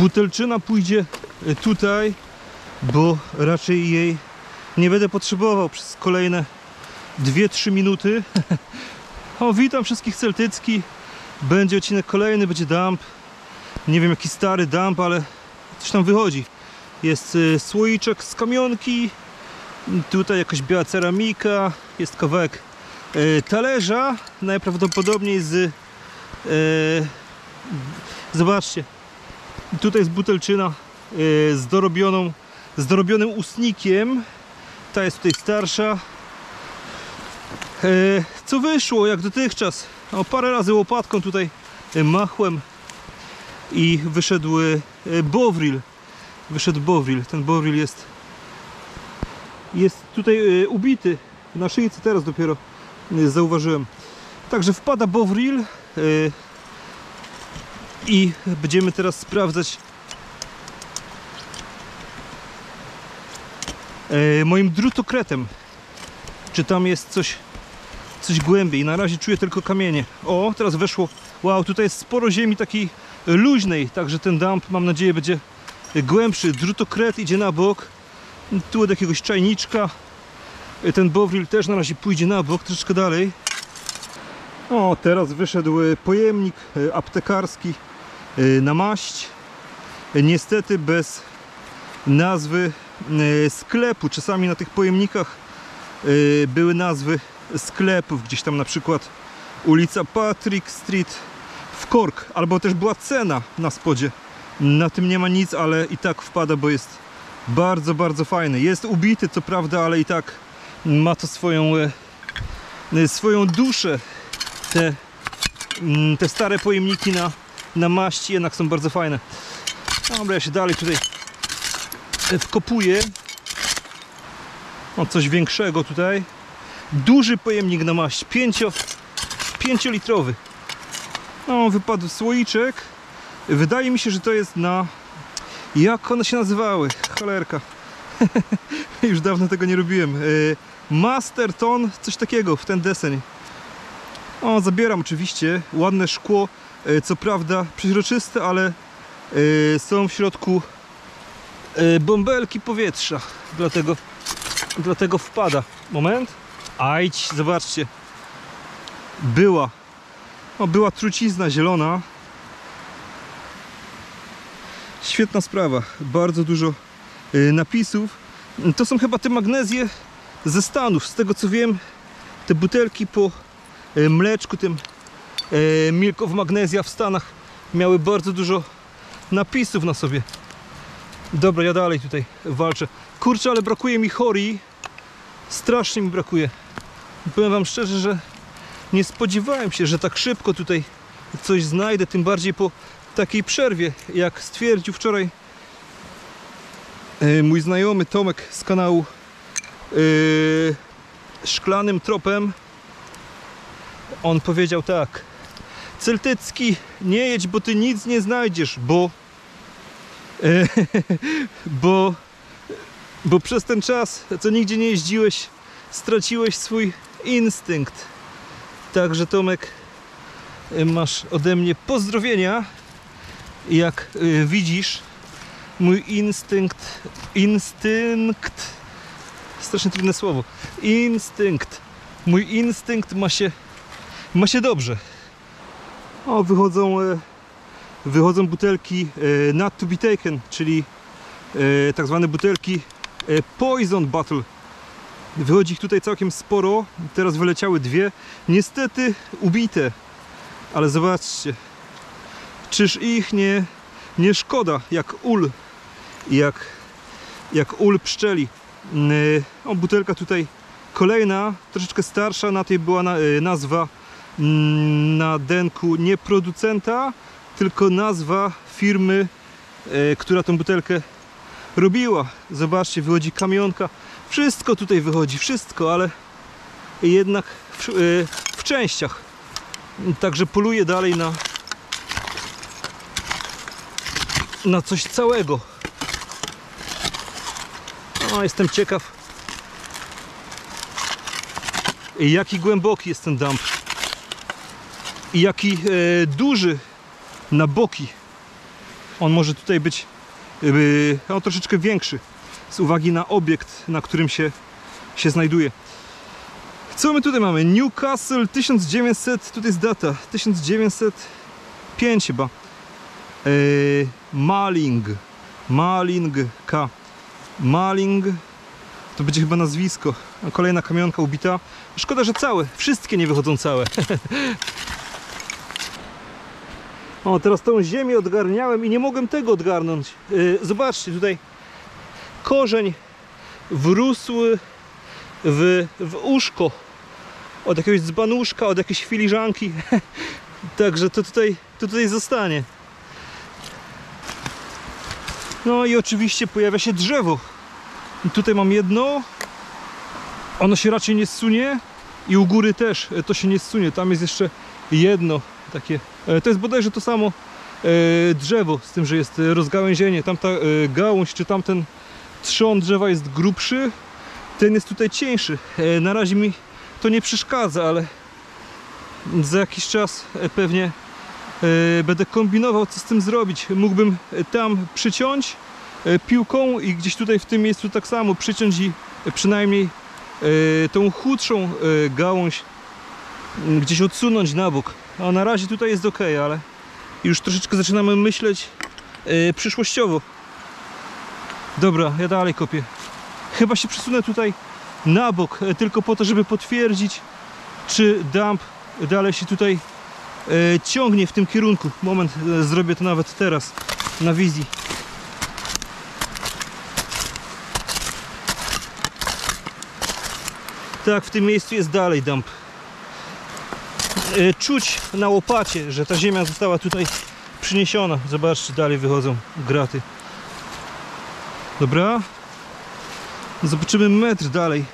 butelczyna pójdzie e, tutaj, bo raczej jej nie będę potrzebował przez kolejne 2-3 minuty. O, witam wszystkich Celtycki. Będzie odcinek kolejny, będzie dump. Nie wiem jaki stary dump, ale coś tam wychodzi. Jest y, słoiczek z kamionki, tutaj jakaś biała ceramika, jest kawałek y, talerza, najprawdopodobniej z... Y, zobaczcie, tutaj jest butelczyna y, z dorobioną, z dorobionym ustnikiem. Ta jest tutaj starsza. E, co wyszło jak dotychczas? O, parę razy łopatką tutaj e, machłem i wyszedł e, Bovril. Wyszedł Bovril. Ten Bovril jest jest tutaj e, ubity na szyjce teraz dopiero e, zauważyłem. Także wpada Bovril e, i będziemy teraz sprawdzać e, moim drutokretem czy tam jest coś coś głębiej. Na razie czuję tylko kamienie. O, teraz weszło. Wow, tutaj jest sporo ziemi takiej luźnej, także ten dump mam nadzieję będzie głębszy. Drutokret idzie na bok. Tu od jakiegoś czajniczka. Ten bovril też na razie pójdzie na bok, troszeczkę dalej. O, teraz wyszedł e, pojemnik e, aptekarski e, na maść. Niestety bez nazwy sklepu. Czasami na tych pojemnikach były nazwy sklepów, gdzieś tam na przykład ulica Patrick Street w Cork, albo też była cena na spodzie. Na tym nie ma nic, ale i tak wpada, bo jest bardzo, bardzo fajny. Jest ubity, co prawda, ale i tak ma to swoją, e, swoją duszę. Te, mm, te stare pojemniki na, na maści jednak są bardzo fajne. Dobra, ja się dalej tutaj e, wkopuję. O, coś większego tutaj. Duży pojemnik na maść 5 litrowy no wypadł słoiczek. Wydaje mi się, że to jest na jak one się nazywały? Cholerka. Już dawno tego nie robiłem. Master Ton, coś takiego w ten deseń. O zabieram oczywiście. Ładne szkło co prawda przeźroczyste ale są w środku bąbelki powietrza dlatego dlatego wpada moment Ajdź, zobaczcie. Była. O, była trucizna zielona. Świetna sprawa. Bardzo dużo napisów. To są chyba te magnezje ze Stanów. Z tego co wiem, te butelki po mleczku, tym y, Milk of Magnesia w Stanach miały bardzo dużo napisów na sobie. Dobra, ja dalej tutaj walczę. Kurczę, ale brakuje mi chori. Strasznie mi brakuje. Powiem Wam szczerze, że nie spodziewałem się, że tak szybko tutaj coś znajdę, tym bardziej po takiej przerwie, jak stwierdził wczoraj e, mój znajomy Tomek z kanału yy, Szklanym Tropem. On powiedział tak: Celtycki, nie jedź, bo ty nic nie znajdziesz, bo. Yy, bo. Bo przez ten czas, co nigdzie nie jeździłeś, straciłeś swój instynkt. Także Tomek, y, masz ode mnie pozdrowienia. Jak y, widzisz, mój instynkt, instynkt, strasznie trudne słowo, instynkt, mój instynkt ma się, ma się dobrze. O, wychodzą, e, wychodzą butelki e, not to be taken, czyli e, tak zwane butelki poison bottle Wychodzi ich tutaj całkiem sporo. Teraz wyleciały dwie. Niestety ubite. Ale zobaczcie. Czyż ich nie, nie szkoda jak ul. Jak, jak ul pszczeli. O, butelka tutaj kolejna, troszeczkę starsza. Na tej była na, nazwa na denku nie producenta, tylko nazwa firmy, yy, która tą butelkę robiła. Zobaczcie, wychodzi kamionka. Wszystko tutaj wychodzi, wszystko, ale jednak w, e, w częściach. Także poluję dalej na na coś całego. Jestem ciekaw jaki głęboki jest ten dump i jaki e, duży na boki on może tutaj być no, troszeczkę większy z uwagi na obiekt, na którym się, się znajduje. Co my tutaj mamy? Newcastle 1900, tutaj jest data 1905 chyba. Yy, Maling. Maling K. Maling to będzie chyba nazwisko. Kolejna kamionka ubita. Szkoda, że całe. Wszystkie nie wychodzą całe. o, teraz tą ziemię odgarniałem i nie mogłem tego odgarnąć. Yy, zobaczcie, tutaj korzeń wrósł w, w uszko od jakiegoś dzbanuszka, od jakiejś filiżanki. Także to tutaj, to tutaj zostanie. No i oczywiście pojawia się drzewo. I tutaj mam jedno. Ono się raczej nie zsunie. I u góry też to się nie zsunie. Tam jest jeszcze jedno takie. e, To jest bodajże to samo e, drzewo, z tym, że jest rozgałęzienie. Tamta e, gałąź, czy tamten trzon drzewa jest grubszy. Ten jest tutaj cieńszy. Na razie mi to nie przeszkadza, ale za jakiś czas pewnie będę kombinował, co z tym zrobić. Mógłbym tam przyciąć piłką i gdzieś tutaj w tym miejscu tak samo przyciąć i przynajmniej tą chudszą gałąź gdzieś odsunąć na bok. A na razie tutaj jest ok, ale już troszeczkę zaczynamy myśleć e, przyszłościowo. Dobra, ja dalej kopię. Chyba się przesunę tutaj na bok, e, tylko po to, żeby potwierdzić, czy dump dalej się tutaj e, ciągnie w tym kierunku. Moment, e, zrobię to nawet teraz na wizji. Tak, w tym miejscu jest dalej dump. E, Czuć na łopacie, że ta ziemia została tutaj przyniesiona. Zobaczcie, dalej wychodzą graty. Dobra. Zobaczymy metr dalej.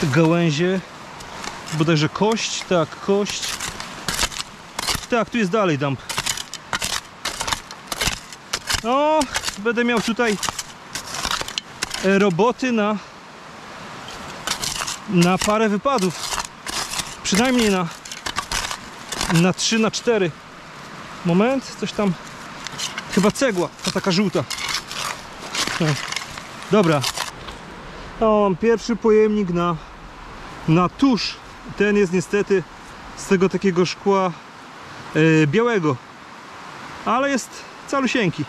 Te gałęzie. Bodajże kość. Tak, kość. Tak, tu jest dalej dump. No, będę miał tutaj e, roboty na na parę wypadów. Przynajmniej na na 3 na 4. Moment, coś tam chyba cegła, ta taka żółta. Dobra. O, mam pierwszy pojemnik na, na tusz. Ten jest niestety z tego takiego szkła e, białego. Ale jest calusieńki.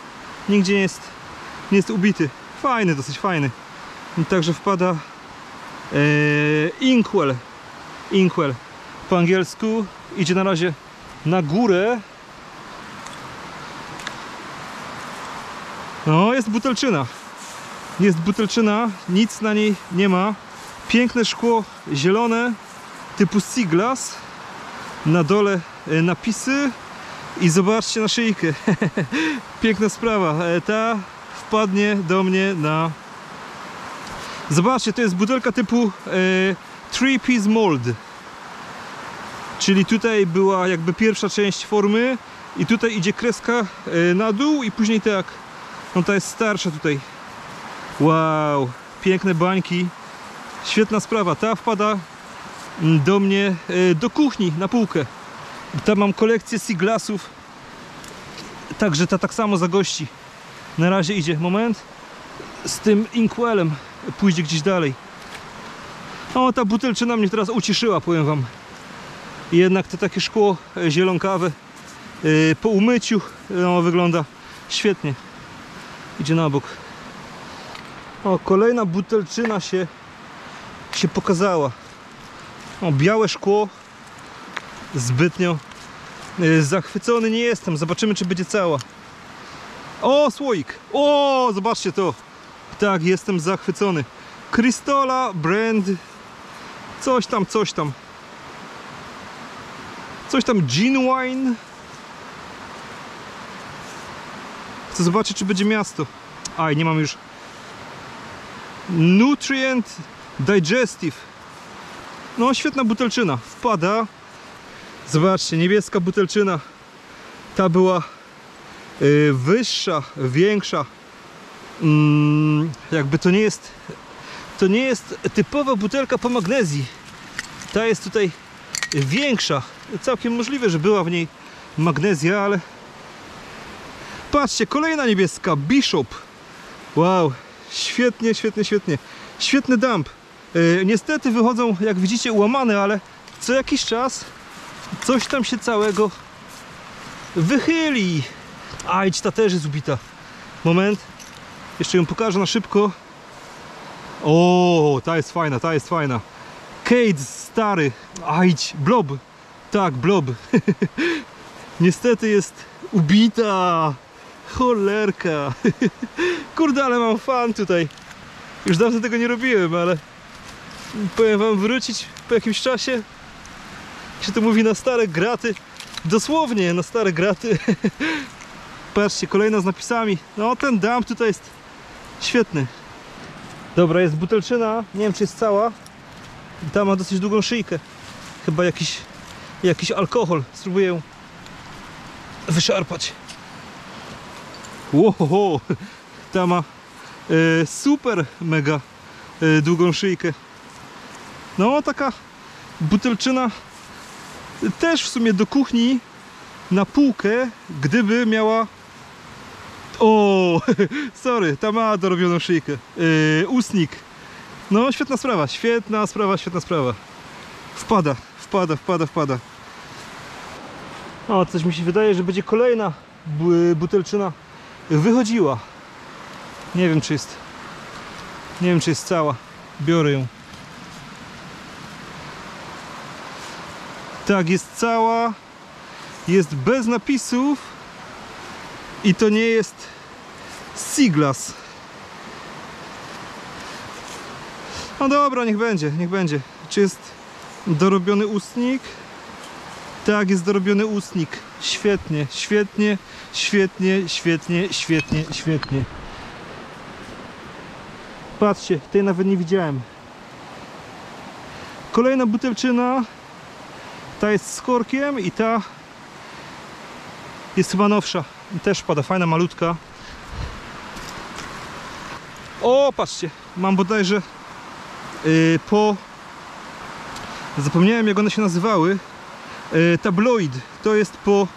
Nigdzie nie jest, nie jest ubity. Fajny, dosyć fajny. Także wpada Inkwell. Inkwell. Po angielsku idzie na razie na górę. No, jest butelczyna. Jest butelczyna, nic na niej nie ma. Piękne szkło zielone typu Siglas. Na dole e, napisy i zobaczcie na szyjkę. Piękna sprawa. E, Ta wpadnie do mnie na... Zobaczcie, to jest butelka typu e, Three Piece Mold. Czyli tutaj była jakby pierwsza część formy i tutaj idzie kreska e, na dół i później tak no ta jest starsza tutaj. Wow, piękne bańki. Świetna sprawa. Ta wpada mm, do mnie e, do kuchni na półkę. Tam mam kolekcję Siglasów. Także ta tak samo zagości. Na razie idzie. Moment. Z tym Inkwellem pójdzie gdzieś dalej. O, ta butelczyna mnie teraz uciszyła, powiem wam. Jednak to takie szkło e, zielonkawe e, po umyciu no, wygląda świetnie idzie na bok. O, kolejna butelczyna się, się pokazała. O, białe szkło. Zbytnio zachwycony nie jestem. Zobaczymy, czy będzie cała. O, słoik. O, zobaczcie to. Tak, jestem zachwycony. Krystola, brand. Coś tam, coś tam. Coś tam, Genuine. Chcę zobaczyć, czy będzie miasto. Aj, nie mam już. Nutrient Digestive. No, świetna butelczyna. Wpada. Zobaczcie, niebieska butelczyna. Ta była y, wyższa, większa. Mm, jakby to nie jest. To nie jest typowa butelka po magnezji. Ta jest tutaj większa. Całkiem możliwe, że była w niej magnezja, ale patrzcie, kolejna niebieska, Bishop. Wow, świetnie, świetnie, świetnie. Świetny dump. E, niestety wychodzą, jak widzicie, ułamane, ale co jakiś czas coś tam się całego wychyli. Ajdź, ta też jest ubita. Moment. Jeszcze ją pokażę na szybko. O, ta jest fajna, ta jest fajna. Kate stary. Ajdź, blob. Tak, blob. Niestety jest ubita. Cholerka. Kurde, ale mam fan tutaj. Już dawno tego nie robiłem, ale powiem wam wrócić po jakimś czasie. Się to mówi na stare graty. Dosłownie na stare graty. Patrzcie, kolejna z napisami. No ten dump tutaj jest świetny. Dobra, jest butelczyna. Nie wiem czy jest cała. Ta ma dosyć długą szyjkę. Chyba jakiś, jakiś alkohol. Spróbuję ją wyszarpać. Wow, ta ma e, super mega e, długą szyjkę. No taka butelczyna też w sumie do kuchni na półkę, gdyby miała o, sorry, ta ma dorobioną szyjkę. Yy, ustnik. No, świetna sprawa, świetna sprawa, świetna sprawa. Wpada, wpada, wpada, wpada. O, coś mi się wydaje, że będzie kolejna bu- butelczyna wychodziła. Nie wiem, czy jest. Nie wiem, czy jest cała. Biorę ją. Tak, jest cała. Jest bez napisów. I to nie jest Siglas. No dobra, niech będzie, niech będzie. Czy jest dorobiony ustnik? Tak, jest dorobiony ustnik. Świetnie, świetnie, świetnie, świetnie, świetnie, świetnie. Patrzcie, tej nawet nie widziałem. Kolejna butelczyna. Ta jest z korkiem i ta jest chyba nowsza. Też pada, fajna, malutka. O, patrzcie, mam bodajże yy, po... Zapomniałem jak one się nazywały. Yy, tabloid. To jest po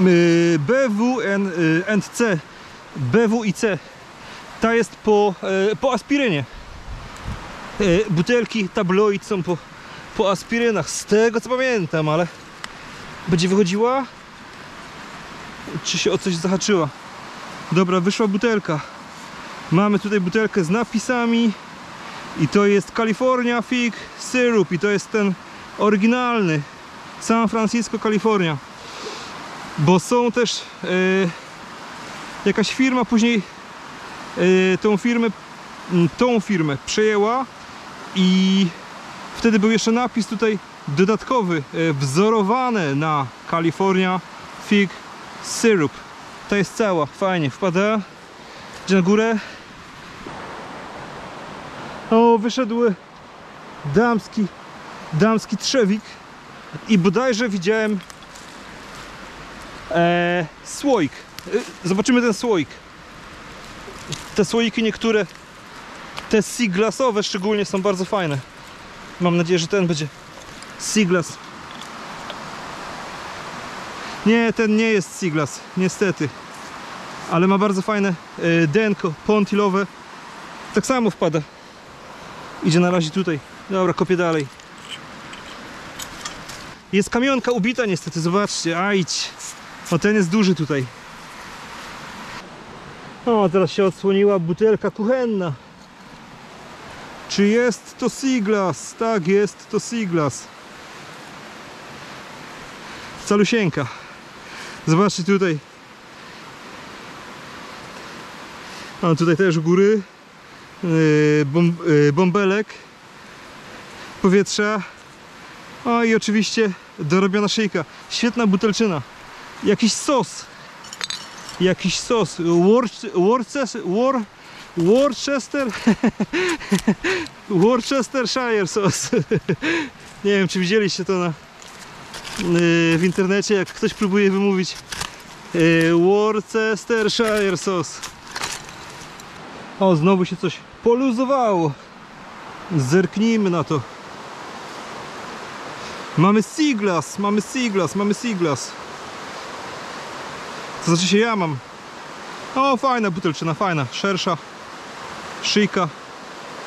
yy, BWN yy, C. BW i C. Ta jest po, yy, po aspirynie. Yy, butelki tabloid są po, po aspirynach. Z tego co pamiętam, ale będzie wychodziła czy się o coś zahaczyła. Dobra, wyszła butelka. Mamy tutaj butelkę z napisami i to jest California Fig Syrup i to jest ten oryginalny San Francisco, Kalifornia. Bo są też e, jakaś firma później e, tą firmę tą firmę przejęła i wtedy był jeszcze napis tutaj dodatkowy, e, wzorowane na California Fig Syrup. To jest cała, fajnie, wpada. Idzie na górę. O, wyszedł damski, damski trzewik i bodajże widziałem e, słoik. E, Zobaczymy ten słoik. Te słoiki niektóre, te siglasowe szczególnie są bardzo fajne. Mam nadzieję, że ten będzie siglas. Nie, ten nie jest Siglas, niestety. Ale ma bardzo fajne e, denko pontilowe. Tak samo wpada. Idzie na razie tutaj. Dobra, kopię dalej. Jest kamionka ubita niestety, zobaczcie. Ajdź. O, ten jest duży tutaj. O, teraz się odsłoniła butelka kuchenna. Czy jest to Siglas? Tak, jest to Siglas. Calusieńka. Zobaczcie tutaj. A tutaj też u góry yy, bom, yy, bąbelek powietrza. O i oczywiście dorobiona szyjka. Świetna butelczyna. Jakiś sos. Jakiś sos. Worc- Worces- War, Worcester Worcestershire sos. Nie wiem czy widzieliście to na w internecie, jak ktoś próbuje wymówić yy, Worcestershire sos. O, znowu się coś poluzowało. Zerknijmy na to. Mamy Seaglass, mamy Seaglass, mamy Seaglass. To znaczy się ja mam. O, fajna butelczyna, fajna, szersza. Szyjka,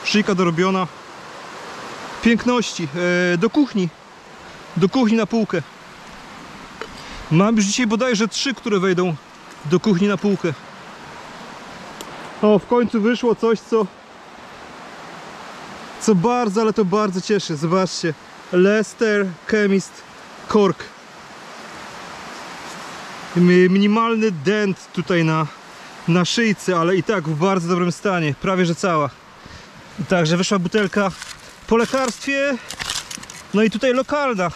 szyjka dorobiona. Piękności, e, do kuchni. Do kuchni na półkę. Mam już dzisiaj bodajże trzy, które wejdą do kuchni na półkę. O, w końcu wyszło coś, co co bardzo, ale to bardzo cieszy. Zobaczcie. Lester Chemist Cork. Mi- Minimalny dent tutaj na, na szyjce, ale i tak w bardzo dobrym stanie. Prawie że cała. Także wyszła butelka po lekarstwie. No i tutaj lokalna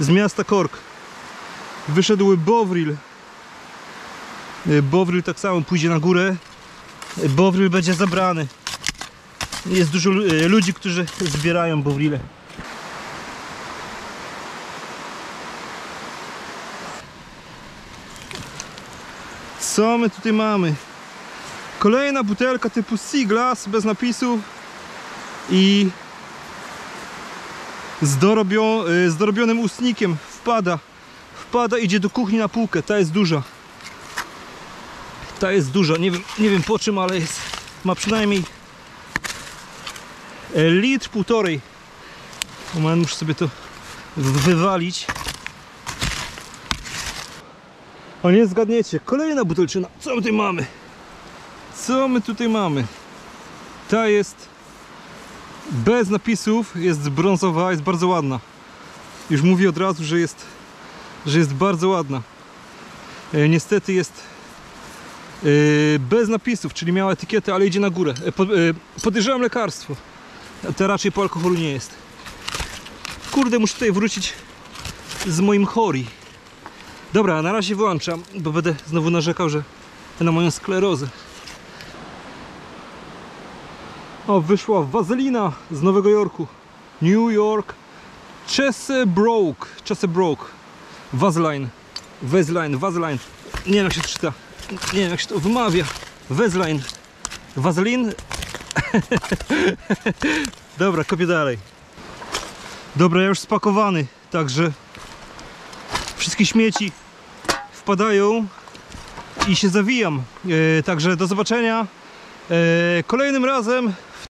z miasta Cork. Wyszedł Bovril. Y, Bovril tak samo pójdzie na górę. Y, Bovril będzie zabrany. Jest dużo e, ludzi, którzy zbierają bowrile. Co my tutaj mamy? Kolejna butelka typu Sea Glass bez napisów i z, dorobio, e, z dorobionym ustnikiem wpada. Wpada, idzie do kuchni na półkę. Ta jest duża. Ta jest duża. Nie wiem, nie wiem po czym, ale jest, ma przynajmniej E, litr półtorej moment muszę sobie to wywalić o nie zgadniecie kolejna butelczyna co my tutaj mamy co my tutaj mamy ta jest bez napisów jest brązowa jest bardzo ładna już mówię od razu że jest że jest bardzo ładna e, niestety jest e, bez napisów czyli miała etykietę ale idzie na górę e, pod, podejrzewam lekarstwo to raczej po alkoholu nie jest. Kurde, muszę tutaj wrócić z moim chori. Dobra, na razie wyłączam, bo będę znowu narzekał, że na moją sklerozę. O, wyszła wazelina z Nowego Jorku. New York. Chesebroke. Chesebroke. Vaseline. Vaseline, Vaseline. Nie wiem jak się to czyta. Nie wiem jak się to wymawia. Vaseline. Vaseline Dobra, kopię dalej. Dobra, ja już spakowany, także wszystkie śmieci wpadają i się zawijam. E, także do zobaczenia e, kolejnym razem